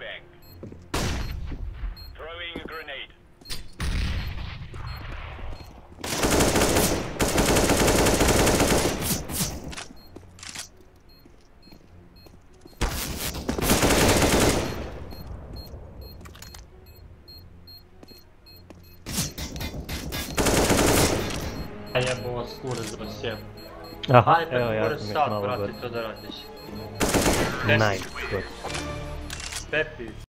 flashbang. Throwing a grenade. А я була скоро за все. Ага, а, э, я перестав брати то доротись. Nice, good. Pepe.